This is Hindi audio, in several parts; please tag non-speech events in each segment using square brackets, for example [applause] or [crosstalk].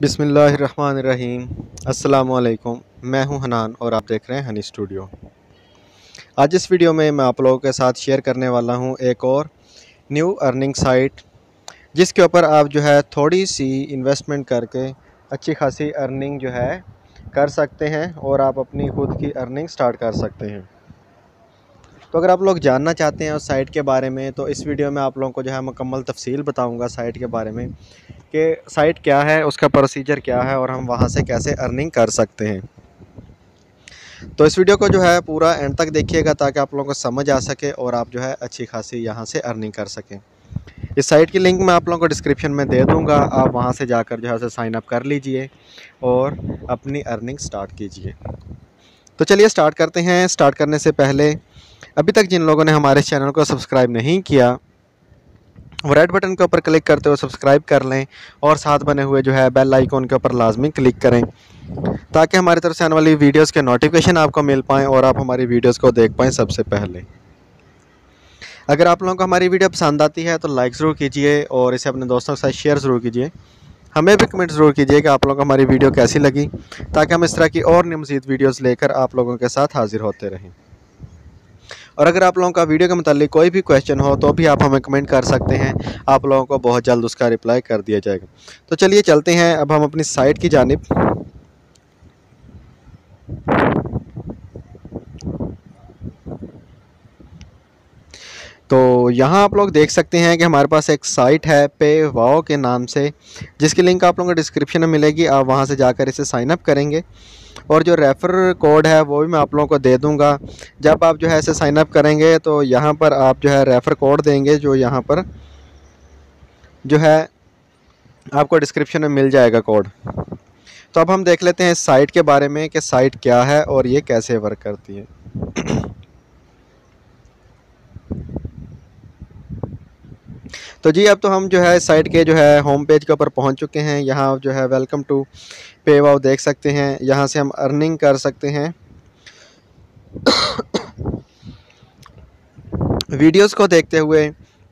बिसमीम असलकुम मैं हूँ हनान और आप देख रहे हैं हनी स्टूडियो। आज इस वीडियो में मैं आप लोगों के साथ शेयर करने वाला हूँ एक और न्यू अर्निंग साइट, जिसके ऊपर आप जो है थोड़ी सी इन्वेस्टमेंट करके अच्छी खासी अर्निंग जो है कर सकते हैं और आप अपनी खुद की अर्निंग स्टार्ट कर सकते हैं। तो अगर आप लोग जानना चाहते हैं उस साइट के बारे में तो इस वीडियो में आप लोगों को जो है मुकम्मल तफसील बताऊँगा साइट के बारे में कि साइट क्या है, उसका प्रोसीजर क्या है और हम वहाँ से कैसे अर्निंग कर सकते हैं। तो इस वीडियो को जो है पूरा एंड तक देखिएगा ताकि आप लोगों को समझ आ सके और आप जो है अच्छी खासी यहाँ से अर्निंग कर सकें। इस साइट की लिंक मैं आप लोगों को डिस्क्रिप्शन में दे दूँगा, आप वहाँ से जाकर जो है उसे साइन अप कर लीजिए और अपनी अर्निंग स्टार्ट कीजिए। तो चलिए स्टार्ट करते हैं। स्टार्ट करने से पहले अभी तक जिन लोगों ने हमारे चैनल को सब्सक्राइब नहीं किया, वो रेड बटन के ऊपर क्लिक करते हुए सब्सक्राइब कर लें और साथ बने हुए जो है बेल आइकॉन के ऊपर लाजमी क्लिक करें ताकि हमारी तरफ़ से आने वाली वीडियोस के नोटिफिकेशन आपको मिल पाएँ और आप हमारी वीडियोस को देख पाएँ सबसे पहले। अगर आप लोगों को हमारी वीडियो पसंद आती है तो लाइक ज़रूर कीजिए और इसे अपने दोस्तों के साथ शेयर ज़रूर कीजिए। हमें भी कमेंट ज़रूर कीजिए कि आप लोगों को हमारी वीडियो कैसी लगी, ताकि हम इस तरह की और मज़ीद वीडियोज़ लेकर आप लोगों के साथ हाजिर होते रहें। और अगर आप लोगों का वीडियो के मतलब कोई भी क्वेश्चन हो तो भी आप हमें कमेंट कर सकते हैं। आप लोगों को बहुत जल्द उसका रिप्लाई कर दिया जाएगा। तो चलिए चलते हैं। अब हम अपनी साइट की जानब। तो यहाँ आप लोग देख सकते हैं कि हमारे पास एक साइट है पे वाओ के नाम से, जिसकी लिंक आप लोगों को डिस्क्रिप्शन में मिलेगी। आप वहाँ से जाकर इसे साइन अप करेंगे। और जो रेफ़र कोड है, वो भी मैं आप लोगों को दे दूँगा। जब आप जो है ऐसे साइनअप करेंगे तो यहाँ पर आप जो है रेफ़र कोड देंगे, जो यहाँ पर जो है आपको डिस्क्रिप्शन में मिल जाएगा कोड तो अब हम देख लेते हैं इस साइट के बारे में कि साइट क्या है और ये कैसे वर्क करती है। तो जी, अब तो हम जो है साइट के जो है होम पेज के ऊपर पहुँच चुके हैं। यहाँ जो है वेलकम टू पे वाव देख सकते हैं। यहाँ से हम अर्निंग कर सकते हैं। वीडियोस को देखते हुए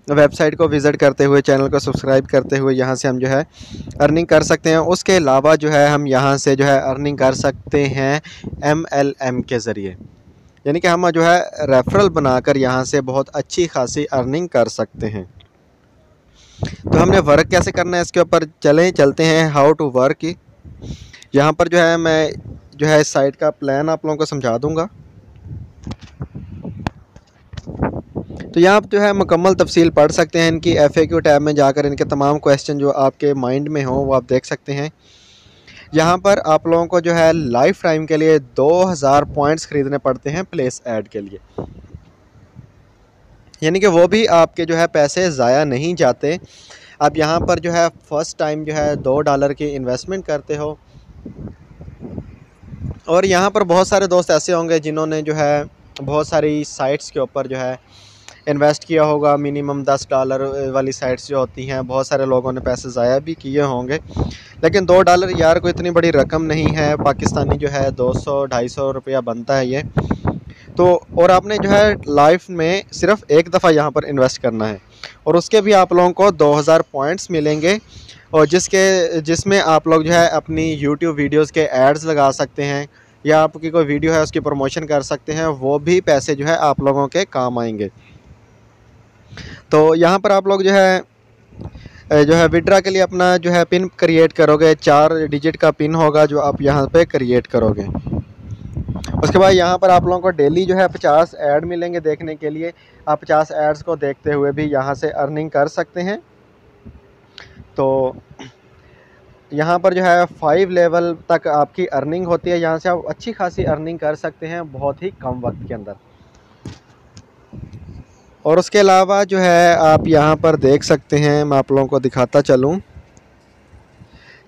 वेबसाइट को विज़िट करते हुए चैनल को सब्सक्राइब करते हुए यहाँ से हम जो है अर्निंग कर सकते हैं। उसके अलावा जो है हम यहाँ से जो है अर्निंग कर सकते हैं एम एल एम के ज़रिए। यानी कि हम जो है रेफरल बनाकर यहाँ से बहुत अच्छी खासी अर्निंग कर सकते हैं। तो हमने वर्क कैसे करना है इसके ऊपर चलें, चलते हैं हाउ टू वर्क यहाँ पर जो है, मैं जो है इस साइट का प्लान आप लोगों को समझा दूँगा। तो यहाँ आप जो है मुकम्मल तफसील पढ़ सकते हैं इनकी एफ़ ए क्यू टैब में जाकर इनके तमाम क्वेश्चन जो आपके माइंड में हों, वो आप देख सकते हैं। यहाँ पर आप लोगों को जो है लाइफ टाइम के लिए 2000 पॉइंट्स ख़रीदने पड़ते हैं प्लेस ऐड के लिए। यानी कि वो भी आपके जो है पैसे ज़ाया नहीं जाते। आप यहाँ पर जो है फ़र्स्ट टाइम जो है दो डॉलर की इन्वेस्टमेंट करते हो। और यहाँ पर बहुत सारे दोस्त ऐसे होंगे जिन्होंने जो है बहुत सारी साइट्स के ऊपर जो है इन्वेस्ट किया होगा। मिनिमम दस डॉलर वाली साइट्स जो होती हैं, बहुत सारे लोगों ने पैसे ज़ाया भी किए होंगे। लेकिन दो डॉलर यार कोई इतनी बड़ी रकम नहीं है। पाकिस्तानी जो है दो सौ, ढाई सौ रुपया बनता है ये। तो और आपने जो है लाइफ में सिर्फ़ एक दफ़ा यहाँ पर इन्वेस्ट करना है। और उसके भी आप लोगों को 2000 पॉइंट्स मिलेंगे, और जिसके, जिसमें आप लोग जो है अपनी यूट्यूब वीडियोस के एड्स लगा सकते हैं, या आपकी कोई वीडियो है उसकी प्रमोशन कर सकते हैं, वो भी पैसे जो है आप लोगों के काम आएँगे। तो यहाँ पर आप लोग जो है जो है विड्रा के लिए अपना जो है पिन क्रिएट करोगे, चार डिजिट का पिन होगा जो आप यहाँ पे क्रिएट करोगे। उसके बाद यहाँ पर आप लोगों को डेली जो है पचास ऐड मिलेंगे देखने के लिए। आप पचास एड्स को देखते हुए भी यहाँ से अर्निंग कर सकते हैं। तो यहाँ पर जो है फाइव लेवल तक आपकी अर्निंग होती है। यहाँ से आप अच्छी खासी अर्निंग कर सकते हैं बहुत ही कम वक्त के अंदर। और उसके अलावा जो है आप यहाँ पर देख सकते हैं, मैं आप लोगों को दिखाता चलूँ।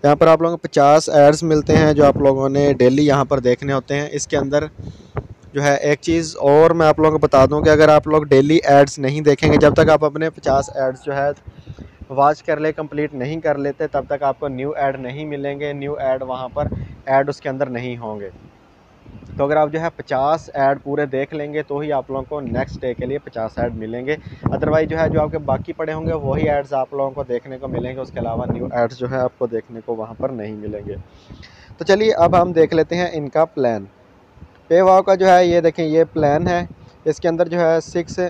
यहाँ पर आप लोगों को पचास एड्स मिलते हैं जो आप लोगों ने डेली यहाँ पर देखने होते हैं। इसके अंदर जो है, एक चीज़ और मैं आप लोगों को बता दूँ कि अगर आप लोग डेली एड्स नहीं देखेंगे, जब तक आप अपने पचास एड्स जो है वॉच कर ले कंप्लीट नहीं कर लेते, तब तक आपको न्यू ऐड नहीं मिलेंगे। न्यू ऐड वहाँ पर ऐड उसके अंदर नहीं होंगे। तो अगर आप जो है पचास ऐड पूरे देख लेंगे तो ही आप लोगों को नेक्स्ट डे के लिए पचास ऐड मिलेंगे। अदरवाइज़ जो है, जो आपके बाकी पड़े होंगे, वही एड्स आप लोगों को देखने को मिलेंगे। उसके अलावा न्यू एड्स जो है, आपको देखने को वहाँ पर नहीं मिलेंगे। तो चलिए, अब हम देख लेते हैं इनका प्लान पे वाव का जो है, ये देखें, ये प्लान है। इसके अंदर जो है सिक्स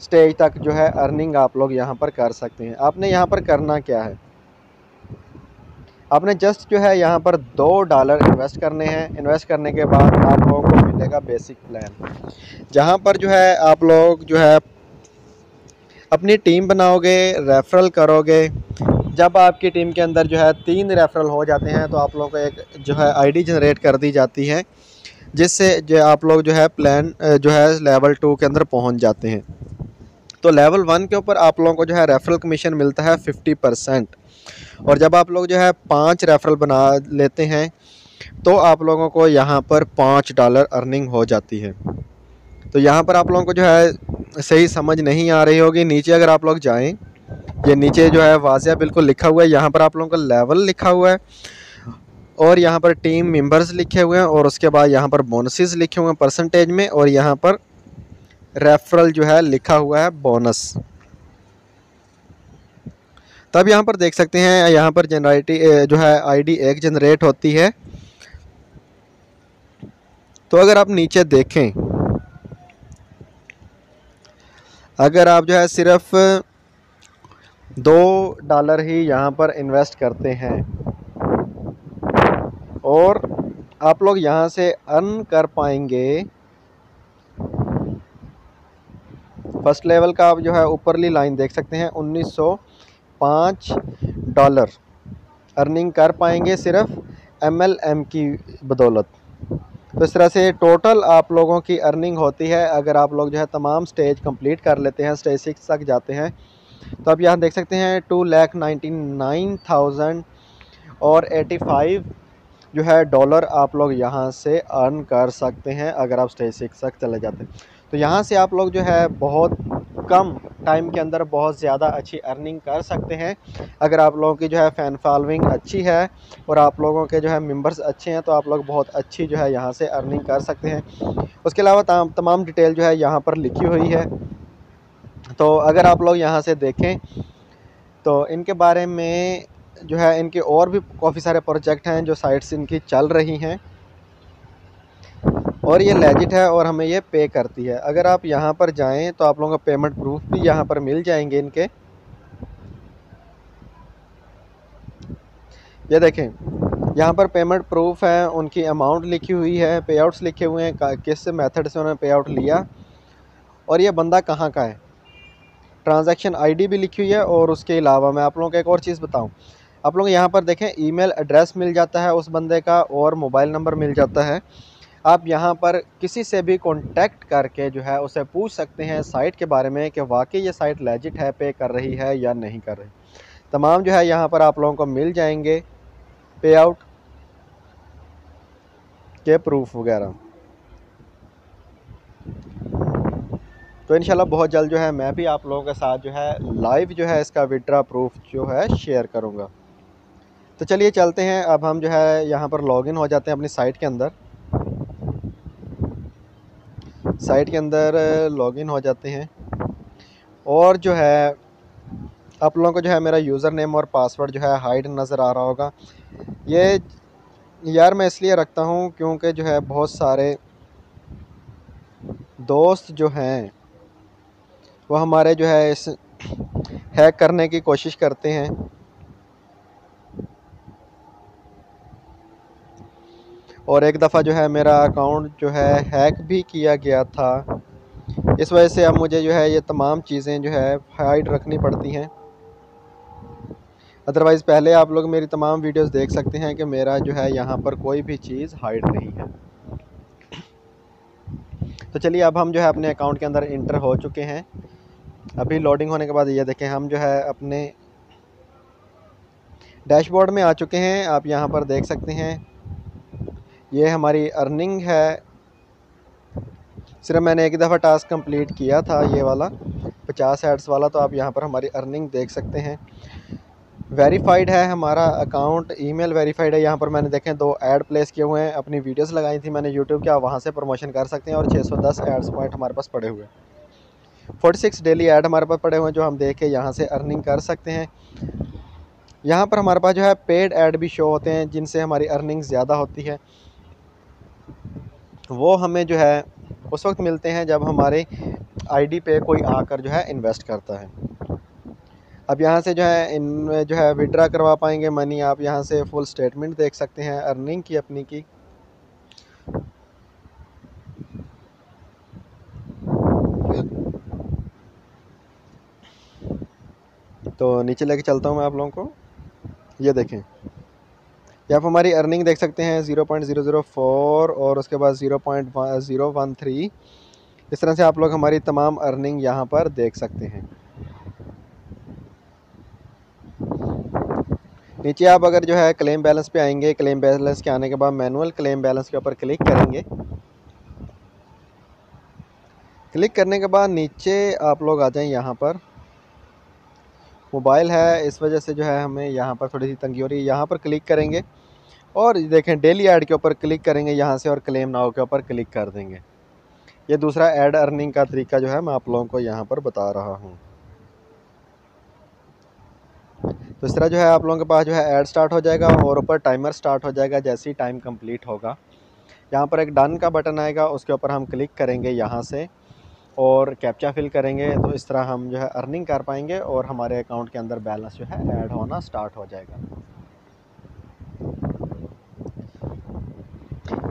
स्टेज तक जो है अर्निंग आप लोग यहाँ पर कर सकते हैं। आपने यहाँ पर करना क्या है? आपने जस्ट जो है यहाँ पर दो डॉलर इन्वेस्ट करने हैं। इन्वेस्ट करने के बाद आप लोगों को मिलेगा बेसिक प्लान जहाँ पर जो है आप लोग जो है अपनी टीम बनाओगे रेफरल करोगे। जब आपकी टीम के अंदर जो है तीन रेफरल हो जाते हैं तो आप लोगों को एक जो है आईडी जनरेट कर दी जाती है, जिससे जो आप लोग जो है प्लान जो है लेवल टू के अंदर पहुँच जाते हैं। तो लेवल वन के ऊपर आप लोगों को जो है रेफरल कमीशन मिलता है फिफ्टी परसेंट और जब आप लोग जो है पाँच रेफरल बना लेते हैं तो आप लोगों को यहाँ पर पाँच डॉलर अर्निंग हो जाती है। तो यहाँ पर आप लोगों को जो है सही समझ नहीं आ रही होगी। नीचे अगर आप लोग जाएँ, ये नीचे जो है वाजिया बिल्कुल लिखा हुआ है। यहाँ पर आप लोगों का लेवल लिखा हुआ है और यहाँ पर टीम मेंबर्स लिखे हुए हैं और उसके बाद यहाँ पर बोनसेस लिखे हुए हैं परसेंटेज में और यहाँ पर रेफरल जो है लिखा हुआ है बोनस। तब यहाँ पर देख सकते हैं, यहाँ पर जनरेटी जो है आईडी एक जनरेट होती है। तो अगर आप नीचे देखें, अगर आप जो है सिर्फ़ दो डॉलर ही यहाँ पर इन्वेस्ट करते हैं, और आप लोग यहाँ से अर्न कर पाएँगे फ़र्स्ट लेवल का आप जो है ऊपरली लाइन देख सकते हैं 1905 डॉलर। अर्निंग कर पाएँगे सिर्फ़ एमएलएम की बदौलत। तो इस तरह से टोटल आप लोगों की अर्निंग होती है। अगर आप लोग जो है तमाम स्टेज कंप्लीट कर लेते हैं, स्टेज सिक्स तक जाते हैं तो आप यहाँ देख सकते हैं two lakh ninety nine thousand और एटी फाइव जो है डॉलर आप लोग यहाँ से अर्न कर सकते हैं अगर आप स्टेज सिक्स तक चले जाते हैं। तो यहाँ से आप लोग जो है बहुत कम टाइम के अंदर बहुत ज़्यादा अच्छी अर्निंग कर सकते हैं। अगर आप लोगों की जो है फ़ैन फॉलोइंग अच्छी है और आप लोगों के जो है मेंबर्स अच्छे हैं तो आप लोग बहुत अच्छी जो है यहाँ से अर्निंग कर सकते हैं। उसके अलावा तमाम डिटेल जो है यहाँ पर लिखी हुई है। तो अगर आप लोग यहाँ से देखें तो इनके बारे में जो है इनके और भी काफ़ी सारे प्रोजेक्ट हैं जो साइट्स इनकी चल रही हैं। और ये लेजिट है और हमें ये पे करती है। अगर आप यहाँ पर जाएँ तो आप लोगों का पेमेंट प्रूफ भी यहाँ पर मिल जाएँगे इनके। ये देखें, यहाँ पर पेमेंट प्रूफ है, उनकी अमाउंट लिखी हुई है पे आउट्स लिखे हुए हैं किस मेथड से उन्होंने पे आउट लिया, और ये बंदा कहाँ का है? ट्रांजैक्शन आईडी भी लिखी हुई है, और उसके अलावा मैं आप लोगों को एक और चीज़ बताऊँ। आप लोग यहाँ पर देखें ईमेल एड्रेस मिल जाता है उस बंदे का, और मोबाइल नंबर मिल जाता है। आप यहाँ पर किसी से भी कांटेक्ट करके जो है उसे पूछ सकते हैं साइट के बारे में कि वाकई ये साइट लेजिट है पे कर रही है या नहीं कर रही। तमाम जो है यहाँ पर आप लोगों को मिल जाएँगे पे आउट के प्रूफ वगैरह। तो इन बहुत जल्द जो है मैं भी आप लोगों के साथ जो है लाइव जो है इसका विड्रा प्रूफ जो है शेयर करूँगा। तो चलिए चलते हैं, अब हम जो है यहाँ पर लॉगिन हो जाते हैं अपनी साइट के अंदर। साइट के अंदर लॉगिन हो जाते हैं। और जो है, आप लोगों को जो है मेरा यूज़र नेम और पासवर्ड जो है हाइड नज़र आ रहा होगा। ये, यार मैं इसलिए रखता हूँ क्योंकि जो है बहुत सारे दोस्त जो हैं, वो हमारे जो है इस [clears throat] हैक करने की कोशिश करते हैं। और एक दफ़ा जो है मेरा अकाउंट जो है हैक भी किया गया था। इस वजह से अब मुझे जो है ये तमाम चीज़ें जो है हाइड रखनी पड़ती हैं। अदरवाइज़ पहले आप लोग मेरी तमाम वीडियोस देख सकते हैं कि मेरा जो है यहाँ पर कोई भी चीज़ हाइड नहीं है। तो चलिए अब हम जो है अपने अकाउंट के अंदर इंटर हो चुके हैं। अभी लोडिंग होने के बाद ये देखें, हम जो है अपने डैशबोर्ड में आ चुके हैं। आप यहाँ पर देख सकते हैं। ये हमारी अर्निंग है। सिर्फ़ मैंने एक दफ़ा टास्क कंप्लीट किया था ये वाला। पचास एड्स वाला तो आप यहाँ पर हमारी अर्निंग देख सकते हैं। वेरीफाइड है हमारा अकाउंट ईमेल वेरीफाइड है। यहाँ पर मैंने देखें, दो ऐड प्लेस किए हुए हैं। अपनी वीडियोस लगाई थी मैंने यूट्यूब के आप वहाँ से प्रमोशन कर सकते हैं? और 610 एड्स पॉइंट हमारे पास पड़े हुए हैं। 46 डेली ऐड हमारे पास पड़े हुए हैं, जो हम देख के यहाँ से अर्निंग कर सकते हैं। यहाँ पर हमारे पास जो है पेड ऐड भी शो होते हैं, जिनसे हमारी अर्निंग ज़्यादा होती है। वो हमें जो है, उस वक्त मिलते हैं जब हमारे आईडी पे कोई आकर जो है इन्वेस्ट करता है। अब यहाँ से जो है इन जो है विड्रा करवा पाएँगे मनी आप। यहाँ से फुल स्टेटमेंट देख सकते हैं अर्निंग की अपनी की। तो नीचे लेके चलता हूँ मैं आप लोगों को। ये देखें। यहाँ पर हमारी अर्निंग देख सकते हैं zero point zero zero four और उसके बाद zero point zero one three इस तरह से आप लोग हमारी तमाम अर्निंग यहाँ पर देख सकते हैं। नीचे आप अगर जो है क्लेम बैलेंस पे आएँगे क्लेम बैलेंस के आने के बाद मैनुअल क्लेम बैलेंस के ऊपर क्लिक करेंगे। क्लिक करने के बाद नीचे आप लोग आ जाएँ यहाँ पर। मोबाइल है, इस वजह से जो है हमें यहाँ पर थोड़ी सी तंगी हो रही है। यहाँ पर क्लिक करेंगे। और देखें डेली ऐड के ऊपर क्लिक करेंगे यहाँ से और क्लेम नाव के ऊपर क्लिक कर देंगे। ये दूसरा ऐड अर्निंग का तरीका जो है, मैं आप लोगों को यहाँ पर बता रहा हूँ। तो इस तरह जो है, आप लोगों के पास जो है ऐड स्टार्ट हो जाएगा और ऊपर टाइमर स्टार्ट हो जाएगा जैसे ही टाइम कंप्लीट होगा। यहाँ पर एक डन का बटन आएगा, उसके ऊपर हम क्लिक करेंगे यहाँ से और कैप्चा फिल करेंगे। तो इस तरह हम जो है अर्निंग कर पाएँगे और हमारे अकाउंट के अंदर बैलेंस जो है ऐड होना स्टार्ट हो जाएगा।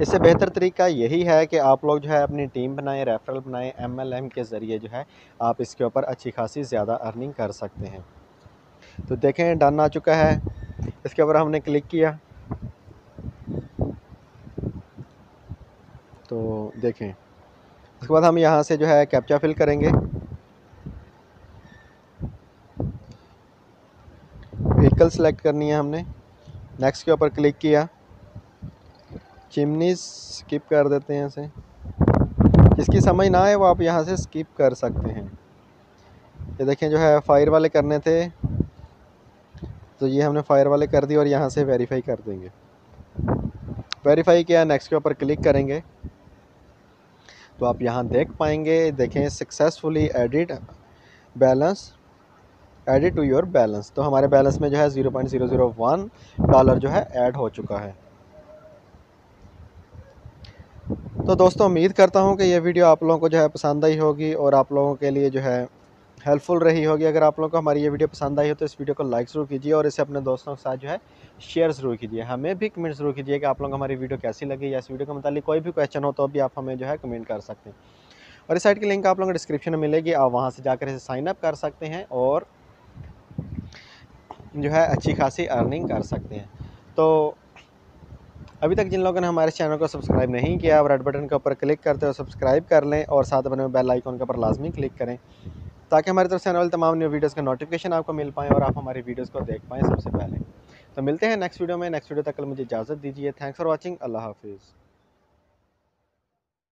इससे बेहतर तरीका यही है कि आप लोग जो है अपनी टीम बनाएँ, रेफरल बनाएँ, एमएलएम के ज़रिए जो है आप इसके ऊपर अच्छी खासी ज़्यादा अर्निंग कर सकते हैं। तो देखें, डन आ चुका है। इसके ऊपर हमने क्लिक किया। तो देखें, उसके बाद हम यहाँ से जो है कैप्चा फिल करेंगे। व्हीकल सेलेक्ट करनी है हमने। नेक्स्ट के ऊपर क्लिक किया। चिमनी स्किप कर देते हैं इसे जिसकी समझ ना आए वो आप यहाँ से स्किप कर सकते हैं। ये देखें जो है फायर वाले करने थे। तो ये हमने फायर वाले कर दिए और यहाँ से वेरीफाई कर देंगे। वेरीफाई किया नेक्स्ट के ऊपर क्लिक करेंगे। तो आप यहाँ देख पाएँगे, देखें successfully edit balance edit to your balance तो हमारे बैलेंस में जो है zero point zero zero one dollar जो है ऐड हो चुका है। तो दोस्तों, उम्मीद करता हूँ कि ये वीडियो आप लोगों को जो है पसंद आई होगी और आप लोगों के लिए जो है हेल्पफुल रही होगी। अगर आप लोगों को हमारी ये वीडियो पसंद आई हो तो इस वीडियो को लाइक ज़रूर कीजिए और इसे अपने दोस्तों के साथ जो है शेयर ज़रूर कीजिए। हमें भी कमेंट ज़रूर कीजिए कि आप लोगों को हमारी वीडियो कैसी लगी या इस वीडियो के मतलब कोई भी क्वेश्चन हो तो भी आप हमें जो है कमेंट कर सकते हैं। और इस साइट की लिंक आप लोगों को डिस्क्रिप्शन में मिलेगी। आप वहाँ से जाकर इसे साइन अप कर सकते हैं और जो है अच्छी खासी अर्निंग कर सकते हैं। तो अभी तक जिन लोगों ने हमारे चैनल को सब्सक्राइब नहीं किया आप रेड बटन के ऊपर क्लिक करते हो सब्सक्राइब कर लें और साथ बने बेल आइकन के ऊपर लाजमी क्लिक करें, ताकि हमारी तरफ़ से आने वाले तमाम न्यू वीडियोज़ का नोटिफिकेशन आपको मिल पाए और आप हमारी वीडियोज़ को देख पाएँ सबसे पहले। तो मिलते हैं नेक्स्ट वीडियो में। नेक्स्ट वीडियो तक मुझे इजाज़त दीजिए। Thanks for watching. अल्लाह हाफिज़।